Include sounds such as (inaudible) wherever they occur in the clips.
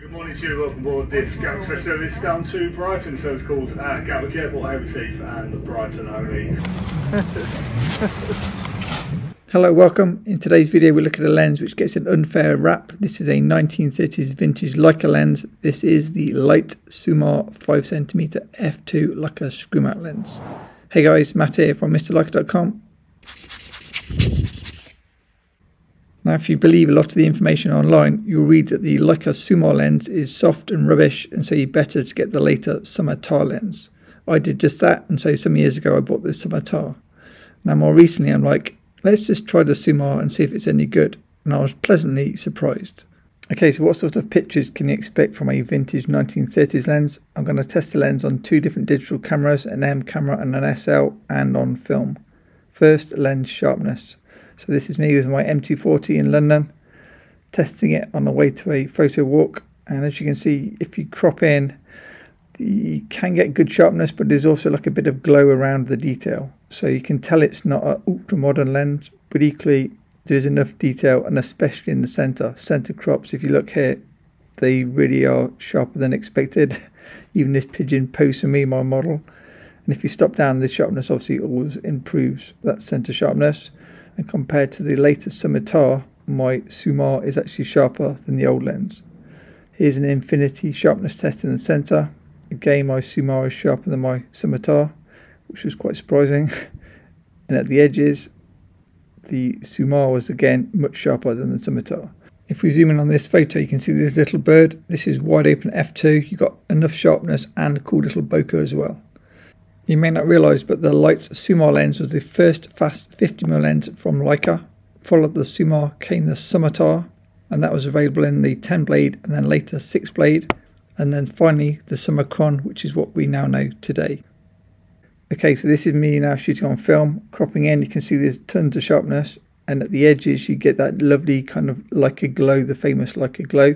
Good morning to you, welcome aboard this Gatwick service down to Brighton, so it's called uh, Gatwick Airport Overseas and Brighton only. (laughs) Hello, welcome. In today's video we look at a lens which gets an unfair rap. This is a 1930s vintage Leica lens. This is the Leitz Summar 5cm f2 Leica screw mount lens. Hey guys, Matt here from MrLeica.com. Now, if you believe a lot of the information online, you'll read that the Leica Summar lens is soft and rubbish, and so you're better to get the later Summar lens. I did just that, and so some years ago I bought this Summar Now, more recently, I'm like, let's just try the Summar and see if it's any good, and I was pleasantly surprised. Okay, so what sort of pictures can you expect from a vintage 1930s lens? I'm going to test the lens on two different digital cameras, an M camera and an SL, and on film. First, lens sharpness. So this is me with my M240 in London, testing it on the way to a photo walk. And as you can see, if you crop in, you can get good sharpness, but there's also like a bit of glow around the detail. So you can tell it's not an ultra modern lens, but equally there's enough detail, and especially in the center, center crops. If you look here, they really are sharper than expected. (laughs) Even this pigeon posed for me, my model. And if you stop down, the sharpness obviously always improves that center sharpness and compared to the latest Summar my Summar is actually sharper than the old lens. Here's an infinity sharpness test in the center. Again my Summar is sharper than my Summar, which was quite surprising. (laughs) and at the edges the Summar was again much sharper than the Summar. If we zoom in on this photo, you can see this little bird. This is wide open f2. You've got enough sharpness and a cool little bokeh as well. You may not realise, but the Leitz Summar lens was the first fast 50mm lens from Leica. Followed the Summar came the Summar, and that was available in the 10 blade and then later 6 blade, and then finally the Summicron, which is what we now know today. Okay, so this is me now shooting on film, cropping in, you can see there's tons of sharpness, and at the edges you get that lovely kind of Leica glow, the famous Leica glow.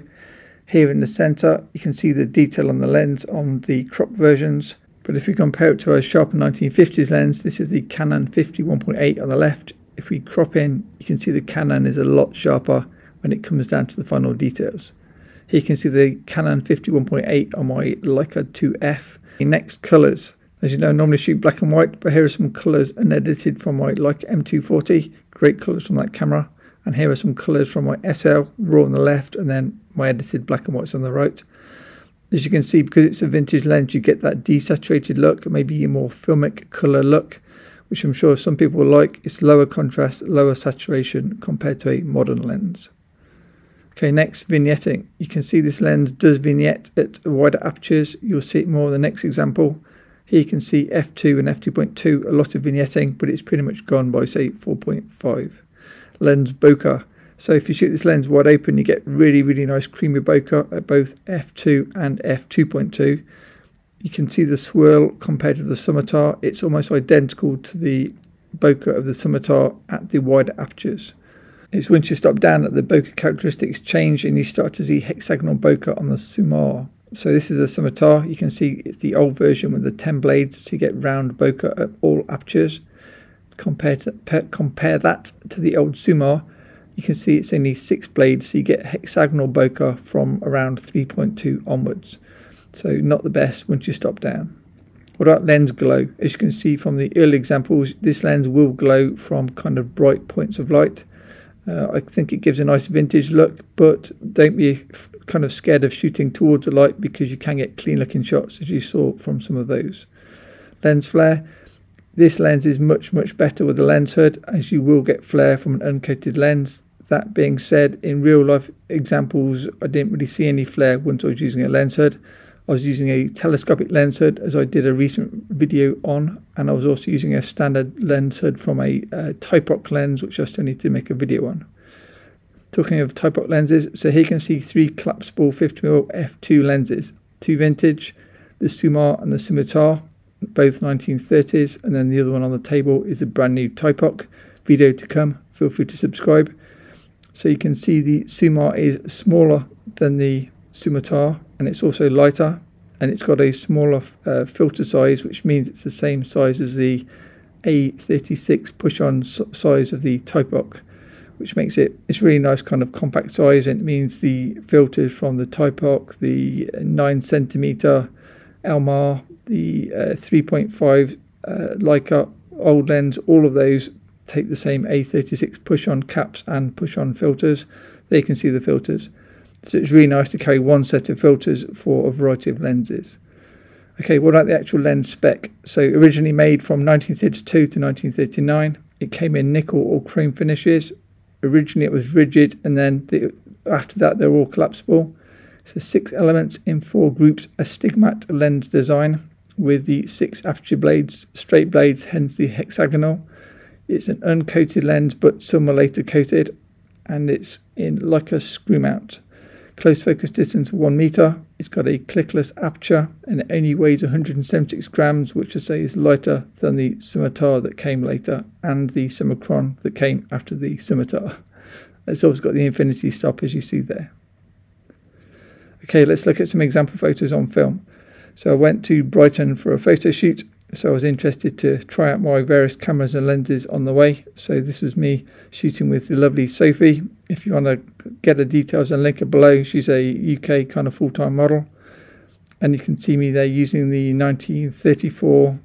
Here in the centre, you can see the detail on the lens on the crop versions, but if we compare it to a sharper 1950s lens, this is the Canon 51.8 on the left. If we crop in, you can see the Canon is a lot sharper when it comes down to the final details. Here you can see the Canon 51.8 on my Leica 2F. The next colours. As you know, I normally shoot black and white, but here are some colours unedited from my Leica M240. Great colours from that camera. And here are some colours from my SL, raw on the left, and then my edited black and whites on the right. As you can see, because it's a vintage lens, you get that desaturated look, maybe a more filmic colour look, which I'm sure some people like. It's lower contrast, lower saturation compared to a modern lens. Okay, next, vignetting. You can see this lens does vignette at wider apertures. You'll see it more in the next example. Here you can see f2 and f2.2, a lot of vignetting, but it's pretty much gone by, say, 4.5. Lens bokeh. So if you shoot this lens wide open, you get really, really nice creamy bokeh uh, at both f2 and f2.2. You can see the swirl compared to the Summar. It's almost identical to the bokeh of the Summar at the wider apertures. It's once you stop down that the bokeh characteristics change and you start to see hexagonal bokeh on the Summar. So this is the Summar. You can see it's the old version with the 10 blades to get round bokeh at all apertures. Compare, to, compare that to the old Summar you can see it's only six blades, so you get hexagonal bokeh from around 3.2 onwards. So not the best once you stop down. What about lens glow? As you can see from the early examples, this lens will glow from kind of bright points of light. Uh, I think it gives a nice vintage look, but don't be kind of scared of shooting towards the light because you can get clean looking shots as you saw from some of those. Lens flare, this lens is much, much better with the lens hood as you will get flare from an uncoated lens. That being said, in real life examples, I didn't really see any flare once I was using a lens hood. I was using a telescopic lens hood as I did a recent video on, and I was also using a standard lens hood from a uh, Type-ROC lens, which I still need to make a video on. Talking of Type-ROC lenses, so here you can see three collapsible 50mm f2 lenses, two vintage, the Summar and the Summitar both 1930s, and then the other one on the table is a brand new Type-ROC. Video to come, feel free to subscribe. So you can see the Summar is smaller than the Summar, and it's also lighter, and it's got a smaller uh, filter size, which means it's the same size as the A36 push-on size of the Type-ROC, which makes it it's really nice kind of compact size and it means the filters from the Type-Arc, the 9 centimeter Elmar, the uh, 3.5 uh, Leica old lens, all of those take the same A36 push on caps and push on filters. They can see the filters. So it's really nice to carry one set of filters for a variety of lenses. Okay, what about the actual lens spec? So originally made from 1932 to 1939, it came in nickel or chrome finishes. Originally it was rigid and then the, after that they're all collapsible. So six elements in four groups, astigmat lens design with the six aperture blades, straight blades, hence the hexagonal. It's an uncoated lens, but some are later coated, and it's in Leica screw mount. Close focus distance of one meter. It's got a clickless aperture and it only weighs 176 grams, which I say is lighter than the Summitar that came later and the Summicron that came after the Summitar. It's also got the infinity stop as you see there. Okay, let's look at some example photos on film. So I went to Brighton for a photo shoot. So I was interested to try out my various cameras and lenses on the way. So this was me shooting with the lovely Sophie. If you want to get the details and link it below, she's a UK kind of full-time model. And you can see me there using the 1934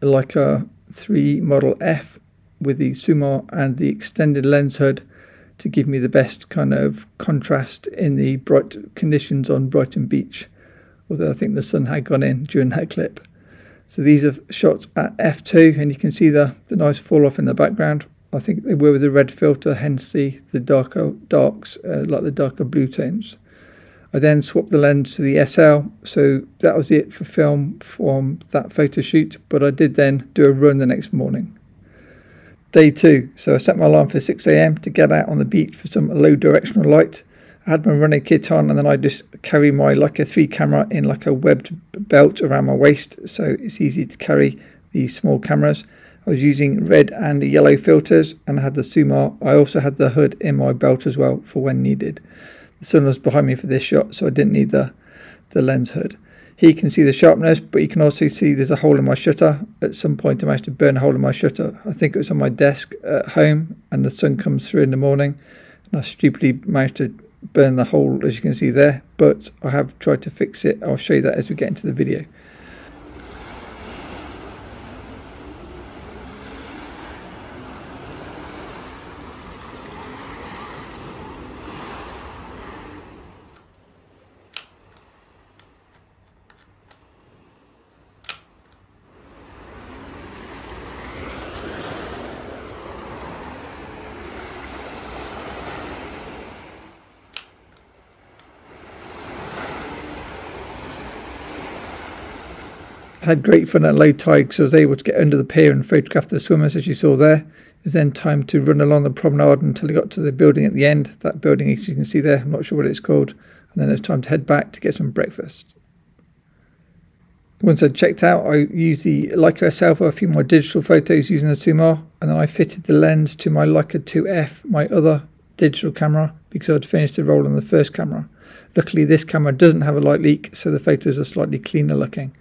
Leica 3 Model F with the Summar and the extended lens hood to give me the best kind of contrast in the bright conditions on Brighton Beach although I think the sun had gone in during that clip. So these are shots at f2 and you can see the, the nice fall off in the background. I think they were with the red filter, hence the, the darker darks, uh, like the darker blue tones. I then swapped the lens to the SL, so that was it for film from that photo shoot, but I did then do a run the next morning. Day two, so I set my alarm for 6am to get out on the beach for some low directional light I had my running kit on and then I just carry my Leica 3 camera in like a webbed belt around my waist so it's easy to carry these small cameras. I was using red and yellow filters and I had the Summar. I also had the hood in my belt as well for when needed. The sun was behind me for this shot so I didn't need the, the lens hood. Here you can see the sharpness but you can also see there's a hole in my shutter. At some point I managed to burn a hole in my shutter. I think it was on my desk at home and the sun comes through in the morning and I stupidly managed to burn the hole as you can see there but I have tried to fix it. I'll show you that as we get into the video had great fun at low tide because I was able to get under the pier and photograph the swimmers as you saw there. It was then time to run along the promenade until I got to the building at the end. That building, as you can see there, I'm not sure what it's called. And then it was time to head back to get some breakfast. Once I'd checked out, I used the Leica SL for a few more digital photos using the Summar, and then I fitted the lens to my Leica 2F, my other digital camera, because I'd finished the roll on the first camera. Luckily, this camera doesn't have a light leak, so the photos are slightly cleaner looking.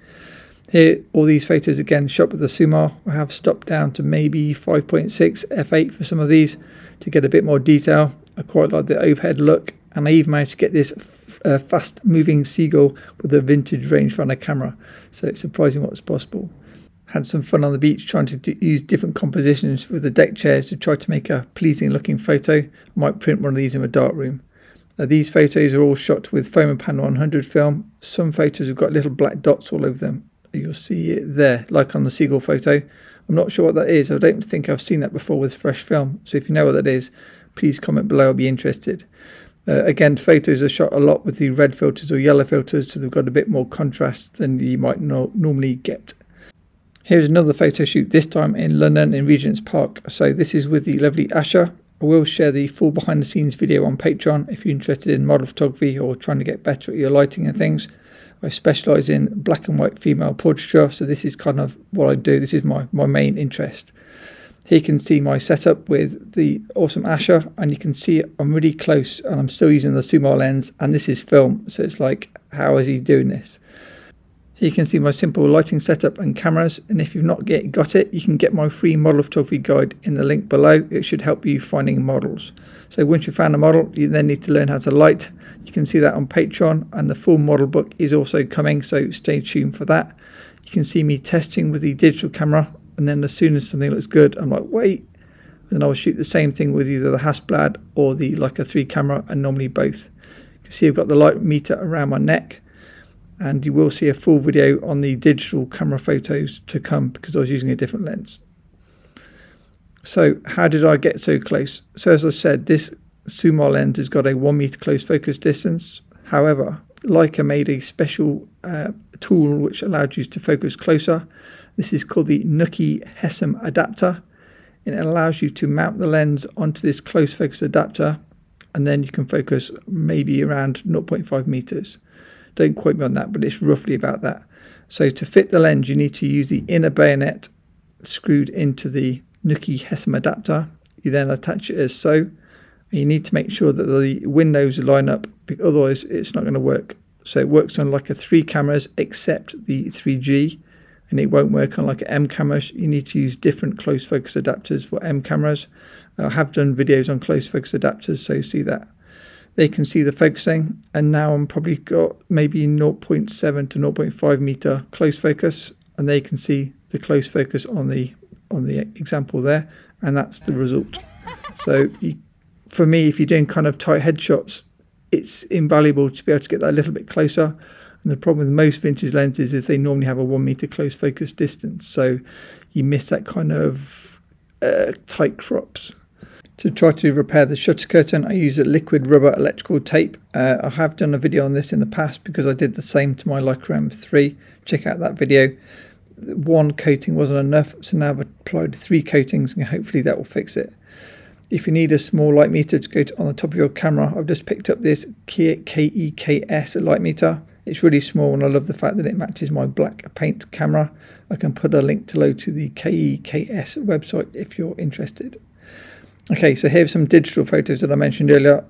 Here, all these photos again shot with the Summar. I have stopped down to maybe 5.6 f8 for some of these to get a bit more detail. I quite like the overhead look and I even managed to get this uh, fast moving seagull with a vintage rangefinder camera. So it's surprising what's possible. Had some fun on the beach trying to use different compositions with the deck chairs to try to make a pleasing looking photo. I might print one of these in my darkroom. Uh, these photos are all shot with Fomapan 100 film. Some photos have got little black dots all over them you'll see it there, like on the seagull photo. I'm not sure what that is. I don't think I've seen that before with fresh film. So if you know what that is, please comment below. I'll be interested. Uh, again, photos are shot a lot with the red filters or yellow filters, so they've got a bit more contrast than you might no normally get. Here's another photo shoot, this time in London in Regent's Park. So this is with the lovely Asha. I will share the full behind the scenes video on Patreon if you're interested in model photography or trying to get better at your lighting and things. I specialise in black and white female portraiture, so this is kind of what I do. This is my, my main interest. Here you can see my setup with the awesome Asha, and you can see I'm really close, and I'm still using the Summar lens, and this is film, so it's like, how is he doing this? Here you can see my simple lighting setup and cameras and if you've not get, got it you can get my free model photography guide in the link below. It should help you finding models. So once you've found a model you then need to learn how to light. You can see that on Patreon and the full model book is also coming so stay tuned for that. You can see me testing with the digital camera and then as soon as something looks good I'm like wait then I'll shoot the same thing with either the Hasselblad or the Leica 3 camera and normally both. You can see I've got the light meter around my neck and you will see a full video on the digital camera photos to come because I was using a different lens. So how did I get so close? So as I said, this Summar lens has got a one meter close focus distance. However, Leica made a special uh, tool which allowed you to focus closer. This is called the Nooky Hesum adapter. And it allows you to mount the lens onto this close focus adapter and then you can focus maybe around 0.5 meters. Don't quote me on that, but it's roughly about that. So to fit the lens, you need to use the inner bayonet screwed into the Nooky Hesum adapter. You then attach it as so. You need to make sure that the windows line up, otherwise it's not going to work. So it works on Leica 3 cameras except the 3G, and it won't work on Leica M cameras. You need to use different close focus adapters for M cameras. I have done videos on close focus adapters, so you see that they can see the focusing and now I'm probably got maybe 0.7 to 0.5 meter close focus and they can see the close focus on the on the example there and that's the result so you, for me if you're doing kind of tight headshots it's invaluable to be able to get that a little bit closer and the problem with most vintage lenses is they normally have a one meter close focus distance so you miss that kind of uh, tight crops to try to repair the shutter curtain, I use a liquid rubber electrical tape. Uh, I have done a video on this in the past because I did the same to my Leica M3. Check out that video. One coating wasn't enough, so now I've applied three coatings and hopefully that will fix it. If you need a small light meter to go to, on the top of your camera, I've just picked up this KEKS light meter. It's really small and I love the fact that it matches my black paint camera. I can put a link below to the KEKS website if you're interested. Okay, so here's some digital photos that I mentioned earlier.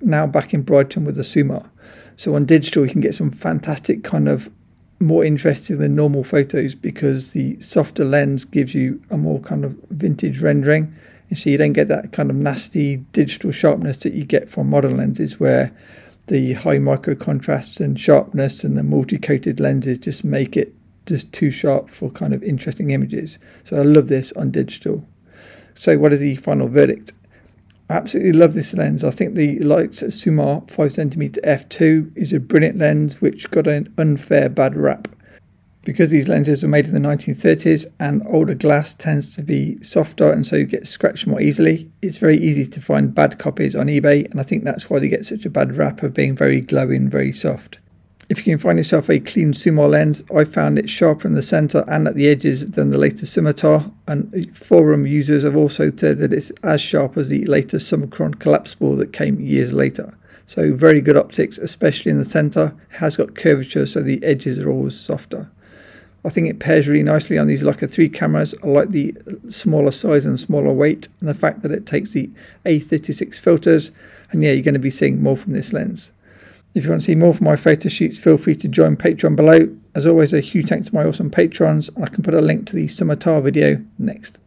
Now back in Brighton with the Summar. So on digital, you can get some fantastic kind of more interesting than normal photos because the softer lens gives you a more kind of vintage rendering. And so you don't get that kind of nasty digital sharpness that you get from modern lenses where the high micro contrasts and sharpness and the multi-coated lenses just make it just too sharp for kind of interesting images. So I love this on digital. So, what is the final verdict? I absolutely love this lens. I think the Leica Summar 5cm f2 is a brilliant lens which got an unfair bad rap. Because these lenses were made in the 1930s and older glass tends to be softer and so you get scratched more easily, it's very easy to find bad copies on eBay and I think that's why they get such a bad rap of being very glowy and very soft. If you can find yourself a clean Summar lens, I found it sharper in the centre and at the edges than the later Summitar, and forum users have also said that it's as sharp as the later Summicron collapsible that came years later. So very good optics, especially in the centre. It has got curvature, so the edges are always softer. I think it pairs really nicely on these Leica 3 cameras. I like the smaller size and smaller weight, and the fact that it takes the A36 filters. And yeah, you're going to be seeing more from this lens. If you want to see more from my photo shoots, feel free to join Patreon below. As always, a huge thanks to my awesome patrons, I can put a link to the Summitar video next.